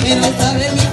Quiero saber mi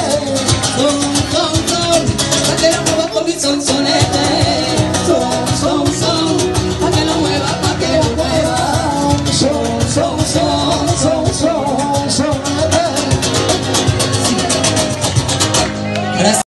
yeah.